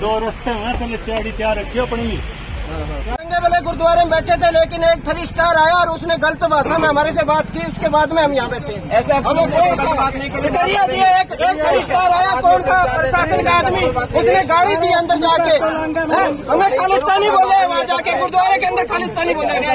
दो रस्ते हैं पहले रखियो अपनी। रंगे वाले गुरुद्वारे में बैठे थे लेकिन एक थ्री स्टार आया और उसने गलत भाषा में हमारे से बात की उसके बाद में हम यहाँ बैठे हैं। ऐसा हमें कोई बात नहीं करिए जी एक एक थ्री स्टार आया कौन था? प्रशासन का आदमी। उसने गाड़ी दी अंदर जाके। हमें खालिस्तानी बोले वहाँ जाके गुरुद्वारे के अंदर खालिस्तानी बोला। गया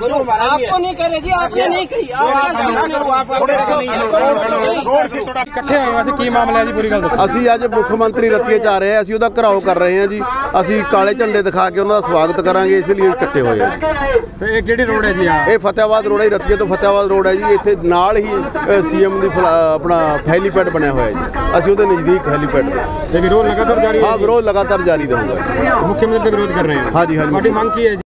गुरु हमारा भी है। आपको नहीं करे जी आपने नहीं कही रोड से थोड़ा ਇਕੱਠੇ ਹੋਏ ਵੈਸੇ ਕੀ ਮਾਮਲਾ ਹੈ ਜੀ ਪੂਰੀ ਗੱਲ ਦੱਸੋ ਅਸੀਂ ਅੱਜ ਮੁੱਖ ਮੰਤਰੀ ਰਤੀਏ ਚ ਆ ਰਹੇ ਹਾਂ ਅਸੀਂ ਉਹਦਾ ਘਰਾਓ ਕਰ ਰਹੇ ਹਾਂ ਜੀ ਅਸੀਂ ਕਾਲੇ ਝੰਡੇ ਦਿਖਾ ਕੇ ਉਹਨਾਂ ਦਾ ਸਵਾਗਤ ਕਰਾਂਗੇ ਇਸ ਲਈ ਇਕੱਠੇ ਹੋਏ ਹਾਂ ਜੀ ਤੇ ਇਹ ਕਿਹੜੀ ਰੋਡ ਹੈ ਜੀ ਆ ਇਹ ਫਤਿਆਬਾਦ ਰੋਡ ਹੈ ਜੀ, ਰਤੀਏ ਤੋਂ ਫਤਿਆਬਾਦ ਰੋਡ ਹੈ ਜੀ ਇੱਥੇ ਨਾਲ ਹੀ ਸੀਐਮ ਦੀ ਫਲਾ- ਆਪਣਾ ਹੈਲੀਪੈਡ ਬਣਿਆ ਹੋਇਆ ਹੈ ਜੀ ਅਸੀਂ ਉਹਦੇ ਨਜ਼ਦੀਕ ਹੈਲੀਪੈਡ ਦੇ ਤੇ ਵਿਰੋਧ ਲਗਾਤਾਰ ਜਾਰੀ ਹੈ ਹਾਂ ਵਿਰੋਧ ਲਗਾਤਾਰ ਜਾਰੀ ਰਹੂਗਾ ਜੀ। ਮੁੱਖ ਮੰਤਰੀ ਦਾ ਵਿਰੋਧ ਕਰ ਰਹੇ ਹੋ ਹਾਂਜੀ, ਹਾਂਜੀ। ਤੁਹਾਡੀ ਮੰਗ ਕੀ ਹੈ ਜੀ